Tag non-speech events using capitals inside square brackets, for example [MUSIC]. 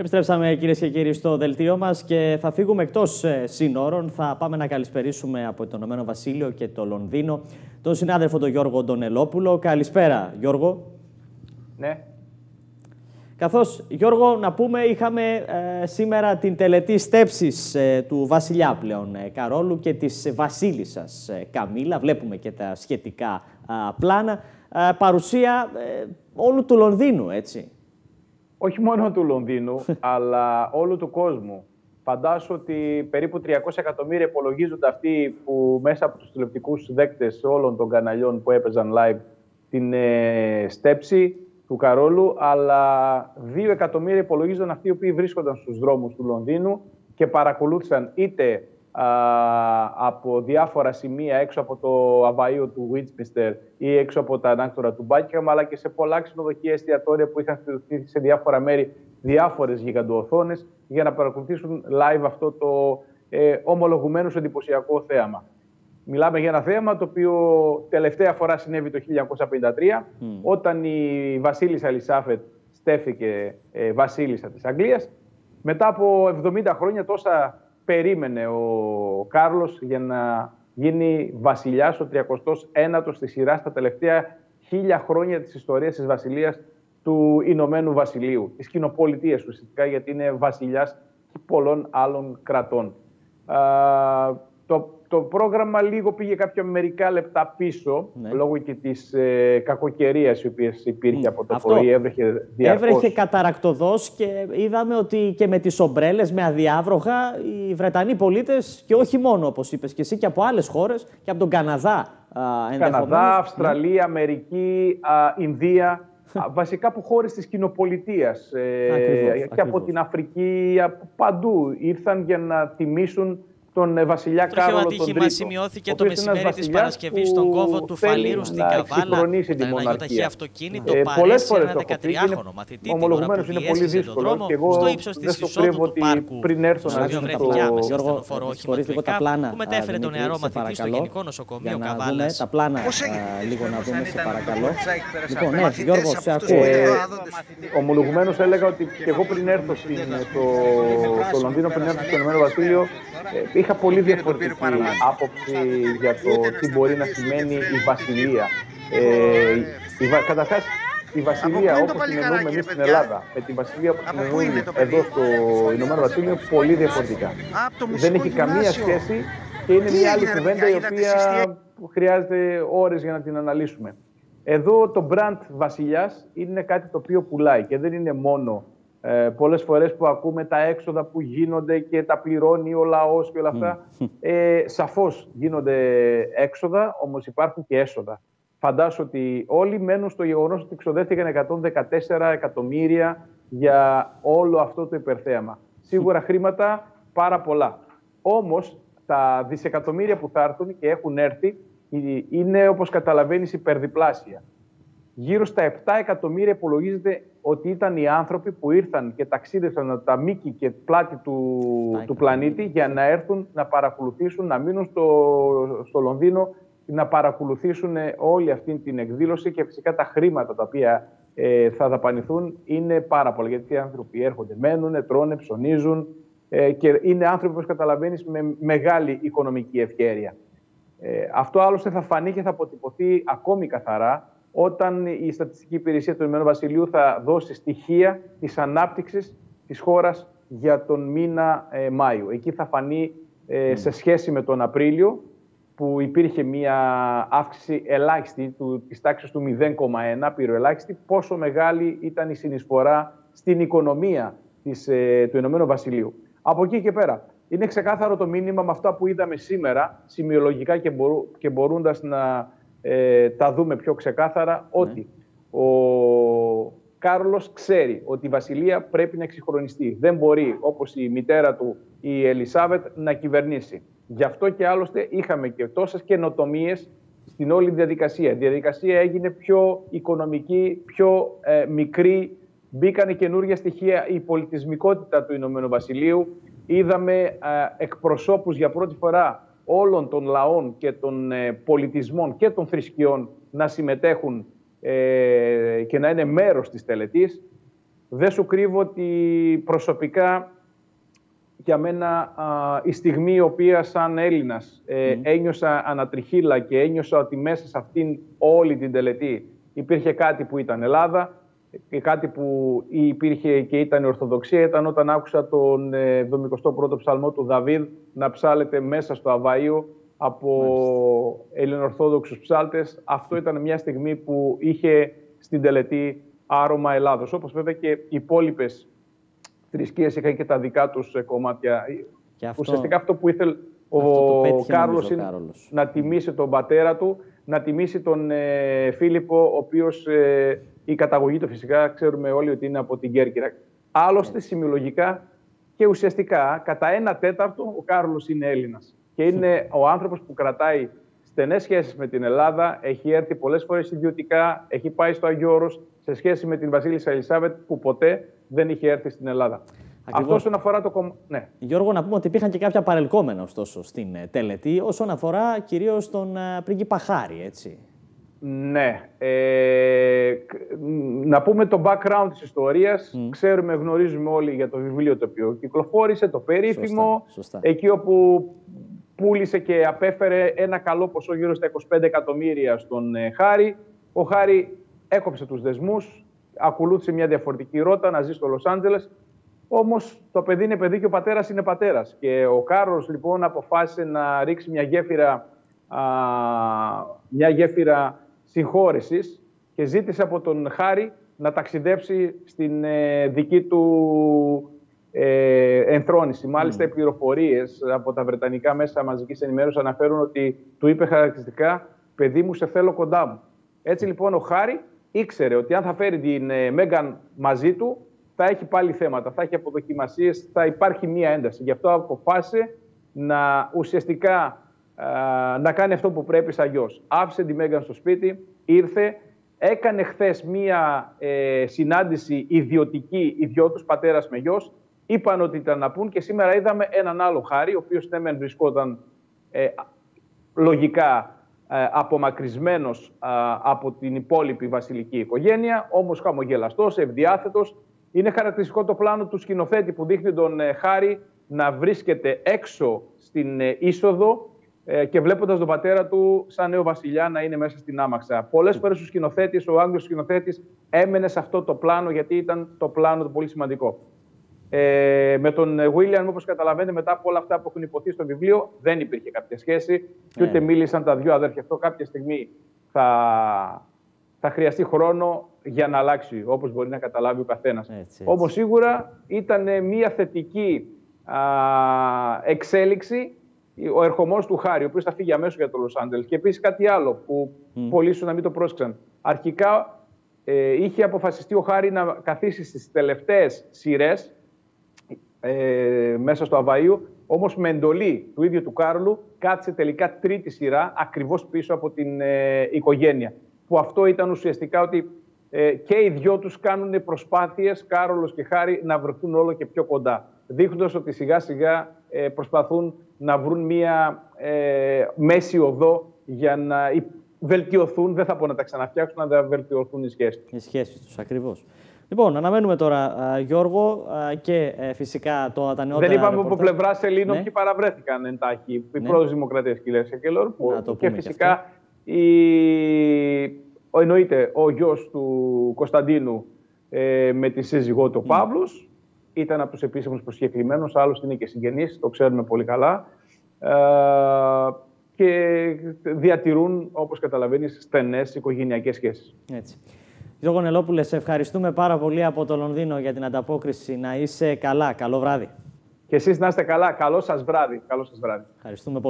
Επιστρέψαμε κυρίες και κύριοι στο δελτίο μας και θα φύγουμε εκτός ε, σύνορων. Θα πάμε να καλησπερίσουμε από το Ηνωμένο Βασίλειο και το Λονδίνο τον συνάδελφο τον Γιώργο Ντονελόπουλο. Καλησπέρα, Γιώργο. Ναι. Καθώς, Γιώργο, να πούμε, είχαμε ε, σήμερα την τελετή στέψης ε, του βασιλιά πλέον Καρόλου και της βασίλισσας Καμίλα. Βλέπουμε και τα σχετικά πλάνα. παρουσία όλου του Λονδίνου, έτσι όχι μόνο του Λονδίνου, [LAUGHS] αλλά όλου του κόσμου. Φαντάσου ότι περίπου 300 εκατομμύρια υπολογίζονται αυτοί που μέσα από τους τηλεοπτικούς δέκτες όλων των καναλιών που έπαιζαν live την ε, στέψη του Καρόλου, αλλά 2 εκατομμύρια υπολογίζονταν αυτοί οι οποίοι βρίσκονταν στους δρόμους του Λονδίνου και παρακολούθησαν είτε από διάφορα σημεία έξω από το αβαΐο του Westminster ή έξω από τα ανάκτορα του Buckingham, αλλά και σε πολλά ξενοδοχεία εστιατόρια που είχαν στηριχθεί σε διάφορα μέρη διάφορες γιγαντοοθόνες για να παρακολουθήσουν live αυτό το ε, ομολογουμένως εντυπωσιακό θέαμα. Μιλάμε για ένα θέαμα το οποίο τελευταία φορά συνέβη το 1953, όταν η Βασίλισσα Ελισάφετ στέφηκε ε, βασίλισσα της Αγγλίας. Μετά από 70 χρόνια τόσα περίμενε ο Κάρλος για να γίνει βασιλιάς, ο 31ος στη σειρά στα τελευταία χίλια χρόνια της ιστορίας της βασιλείας του Ηνωμένου Βασιλείου, της κοινοπολιτείας ουσιαστικά, γιατί είναι βασιλιάς πολλών άλλων κρατών. το το πρόγραμμα λίγο πήγε κάποια μερικά λεπτά πίσω, ναι. λόγω και της ε, κακοκαιρίας η οποία υπήρχε από το Αυτό πρωί. Έβρεχε διαρκώς. Έβρεχε καταρακτοδός και είδαμε ότι και με τις ομπρέλες, με αδιάβροχα, οι Βρετανοί πολίτες και όχι μόνο, όπως είπες και εσύ, και από άλλες χώρες και από τον Καναδά. Καναδά, Αυστραλία, Αμερική, α, Ινδία. βασικά από χώρες της κοινοπολιτείας ε, και από την Αφρική, από παντού ήρθαν για να τιμήσουν τον ε, βασιλιά το Κάρολο τον Τρίτο. Το σημειώθηκε το μεσημέρι της Παρασκευής στον κόβο του Φαλήρου στην Καβάλα. Ήταν ένα γιοταχή αυτοκίνητο, ε, παρέσει ένα 13χρονο μαθητή την ώρα που είναι πολύ δύσκολο και εγώ στο ύψος της εισόδου του πάρκου. Πριν έρθω να δω βρεθιά με στενοφόρο όχημα που μετέφερε τον νεαρό μαθητή στο Γενικό Νοσοκομείο Καβάλας. Τα πλάνα λίγο να δούμε, σε παρακαλώ. Λοιπόν, ναι, Γιώργο, σε ακούω. Ομολογουμένως έλεγα ότι και εγώ πριν έρθω στο Λονδίνο, πριν έρθω στο Ηνωμένο Βασίλειο, ε, είχα πολύ διαφορετική άποψη για το τι μπορεί να σημαίνει η βασιλεία. Ε, η, καταρχάς, η βασιλεία όπως την εννοούμε εμείς στην Ελλάδα, με τη βασιλεία που την εννοούμε εδώ στο Ηνωμένο Βασίλειο, πολύ διαφορετικά. Δεν έχει καμία σχέση και είναι μια άλλη κουβέντα η οποία χρειάζεται ώρες για να την αναλύσουμε. Εδώ το brand βασιλιάς είναι κάτι το οποίο πουλάει και δεν είναι μόνο ε, πολλές φορές που ακούμε τα έξοδα που γίνονται και τα πληρώνει ο λαός και όλα αυτά. Mm. Ε, σαφώς γίνονται έξοδα, όμως υπάρχουν και έσοδα. Φαντάσου ότι όλοι μένουν στο γεγονός ότι ξοδεύτηκαν 114 εκατομμύρια για όλο αυτό το υπερθέαμα. Σίγουρα χρήματα πάρα πολλά. Όμως τα δισεκατομμύρια που θα έρθουν και έχουν έρθει είναι όπως καταλαβαίνεις υπερδιπλάσια. Γύρω στα 7 εκατομμύρια υπολογίζεται ότι ήταν οι άνθρωποι που ήρθαν και ταξίδευσαν τα μήκη και πλάτη του, του πλανήτη για να έρθουν να παρακολουθήσουν, να μείνουν στο, στο Λονδίνο, να παρακολουθήσουν όλη αυτή την εκδήλωση και φυσικά τα χρήματα τα οποία ε, θα δαπανηθούν είναι πάρα πολλά. Γιατί οι άνθρωποι έρχονται, μένουν, τρώνε, ψωνίζουν ε, και είναι άνθρωποι, όπως καταλαβαίνεις, με μεγάλη οικονομική ευχέρεια. Ε, αυτό άλλωστε θα φανεί και θα αποτυπωθεί ακόμη καθαρά όταν η Στατιστική Υπηρεσία του Ηνωμένου Βασιλείου θα δώσει στοιχεία της ανάπτυξης της χώρας για τον μήνα ε, Μάιο. Εκεί θα φανεί ε, σε σχέση με τον Απρίλιο που υπήρχε μια αύξηση ελάχιστη του, της τάξης του 0,1 πυροελάχιστη, πόσο μεγάλη ήταν η συνεισφορά στην οικονομία της, ε, του Ηνωμένου Βασιλείου. Από εκεί και πέρα, είναι ξεκάθαρο το μήνυμα με αυτά που είδαμε σήμερα, σημειολογικά και, μπορού, και μπορούντας να ε, τα δούμε πιο ξεκάθαρα ναι. ότι ο Κάρλος ξέρει ότι η Βασιλεία πρέπει να εξυγχρονιστεί. Δεν μπορεί, όπως η μητέρα του, η Ελισάβετ, να κυβερνήσει. Γι' αυτό και άλλωστε είχαμε και τόσες καινοτομίες στην όλη διαδικασία. Η διαδικασία έγινε πιο οικονομική, πιο ε, μικρή. Μπήκανε καινούργια στοιχεία η πολιτισμικότητα του Ηνωμένου Βασιλείου. Είδαμε ε, εκπροσώπους για πρώτη φορά όλων των λαών και των ε, πολιτισμών και των θρησκειών να συμμετέχουν ε, και να είναι μέρος της τελετής. Δεν σου κρύβω ότι προσωπικά για μένα η στιγμή η οποία σαν Έλληνας ε, ένιωσα ανατριχίλα και ένιωσα ότι μέσα σε αυτήν όλη την τελετή υπήρχε κάτι που ήταν Ελλάδα και κάτι που υπήρχε και ήταν η Ορθοδοξία ήταν όταν άκουσα τον 71ο ψαλμό του Δαβίδ να ψάλεται μέσα στο Αβαΐο από ελληνοορθόδοξους ψάλτες. Αυτό ήταν μια στιγμή που είχε στην τελετή άρωμα Ελλάδος. Όπως βέβαια και οι υπόλοιπες θρησκείες είχαν και τα δικά τους ε, κομμάτια. Και αυτό, Ουσιαστικά αυτό που ήθελε ο Κάρλος είναι να τιμήσει τον πατέρα του, να τιμήσει τον ε, Φίλιππο, ο οποίος ε, η καταγωγή του φυσικά ξέρουμε όλοι ότι είναι από την Κέρκυρα. Άλλωστε, σημειολογικά και ουσιαστικά, κατά ένα τέταρτο, ο Κάρλος είναι Έλληνας. Και είναι ο άνθρωπος που κρατάει στενές σχέσεις με την Ελλάδα, έχει έρθει πολλές φορές ιδιωτικά, έχει πάει στο Αγίο Όρος σε σχέση με την Βασίλισσα Ελισάβετ που ποτέ δεν είχε έρθει στην Ελλάδα. Ακριβώς. Αυτό όσον αφορά το κομμάτι. Ναι. Γιώργο, να πούμε ότι υπήρχαν και κάποια παρελκόμενα ωστόσο στην ε, τελετή όσον αφορά κυρίως τον ε, πρίγκιπα Χάρη, έτσι. Ναι. Ε, να πούμε το background της ιστορίας. Ξέρουμε, γνωρίζουμε όλοι για το βιβλίο το οποίο κυκλοφόρησε, το περίφημο. Σωστά, Εκεί όπου πούλησε και απέφερε ένα καλό ποσό γύρω στα 25 εκατομμύρια στον ε, Χάρη. Ο Χάρη έκοψε τους δεσμούς, ακολούθησε μια διαφορετική ρότα να ζει στο Λος Άντζελες. Όμως το παιδί είναι παιδί και ο πατέρας είναι πατέρας. Και ο Κάρος λοιπόν αποφάσισε να ρίξει μια γέφυρα, α, μια γέφυρα συγχώρεσης και ζήτησε από τον Χάρη να ταξιδέψει στην ε, δική του ε, ενθρόνηση. Μάλιστα, οι πληροφορίες από τα Βρετανικά μέσα μαζικής ενημέρωσης αναφέρουν ότι του είπε χαρακτηριστικά: Παιδί μου, σε θέλω κοντά μου. Έτσι λοιπόν, ο Χάρη ήξερε ότι αν θα φέρει την ε, Μέγαν μαζί του, θα έχει πάλι θέματα, θα έχει αποδοκιμασίες, θα υπάρχει μία ένταση. Γι' αυτό αποφάσισε να ουσιαστικά να κάνει αυτό που πρέπει σαν γιος. Άφησε τη Μέγαν στο σπίτι, ήρθε, έκανε χθες μία ε, συνάντηση ιδιωτική, ιδιώτους πατέρας με γιος, είπαν ότι ήταν να πούν και σήμερα είδαμε έναν άλλο χάρη, ο οποίος ναι μεν βρισκόταν ε, λογικά ε, απομακρυσμένος από την υπόλοιπη βασιλική οικογένεια, όμως χαμογελαστός, ευδιάθετος. Είναι χαρακτηριστικό το πλάνο του σκηνοθέτη που δείχνει τον ε, Χάρη να βρίσκεται έξω στην ε, είσοδο ε, και βλέποντας τον πατέρα του σαν νέο βασιλιά να είναι μέσα στην άμαξα. Πολλές φορές ο σκηνοθέτης, ο Άγγλος σκηνοθέτης, έμενε σε αυτό το πλάνο γιατί ήταν το πλάνο το πολύ σημαντικό. Ε, με τον Βίλιαμ, όπως καταλαβαίνετε, μετά από όλα αυτά που έχουν υποθεί στο βιβλίο, δεν υπήρχε κάποια σχέση και ούτε ναι. μίλησαν τα δύο αδέρφια. Αυτό κάποια στιγμή θα, θα χρειαστεί χρόνο για να αλλάξει, όπως μπορεί να καταλάβει ο καθένας. Όμως σίγουρα ήταν μια θετική α, εξέλιξη ο ερχομός του Χάρη, ο οποίος θα φύγει αμέσως για το Λος Άντελ. Και επίσης κάτι άλλο που mm. πολλοί σου να μην το πρόσεξαν. Αρχικά ε, είχε αποφασιστεί ο Χάρη να καθίσει στις τελευταίες σειρές ε, μέσα στο Αβαΐο, όμως με εντολή του ίδιου του Κάρλου κάτσε τελικά τρίτη σειρά ακριβώς πίσω από την ε, οικογένεια. Που αυτό ήταν ουσιαστικά ότι ε, και οι δυο τους κάνουν προσπάθειες, Κάρολος και Χάρη, να βρεθούν όλο και πιο κοντά. Δείχνοντας ότι σιγά σιγά ε, προσπαθούν να βρουν μία μέση οδό για να βελτιωθούν, δεν θα πω να τα ξαναφτιάξουν, να βελτιωθούν οι σχέσεις τους. Οι σχέσεις τους, ακριβώς. Λοιπόν, αναμένουμε τώρα, Γιώργο, και ε, φυσικά το τα Δεν είπαμε από πλευρά Ελλήνων ναι. ποιοι παραβρέθηκαν εντάχει. Η ναι. πρώτη Δημοκρατία, κυρία Σεκελόρ. Και φυσικά η... ο, εννοείται ο γιος του Κωνσταντίνου ε, με τη σύζυγό του, mm. Παύλος. Ήταν από τους επίσημους προσκεκλημένους, άλλωστε είναι και συγγενείς, το ξέρουμε πολύ καλά. Ε, και διατηρούν, όπως καταλαβαίνεις, στενές οικογενειακές σχέσεις. Έτσι. Γιώργο Νελόπουλε, σε ευχαριστούμε πάρα πολύ από το Λονδίνο για την ανταπόκριση. Να είσαι καλά. Καλό βράδυ. Και εσείς να είστε καλά. Καλό σας βράδυ. Καλό σας βράδυ. Ευχαριστούμε πολύ.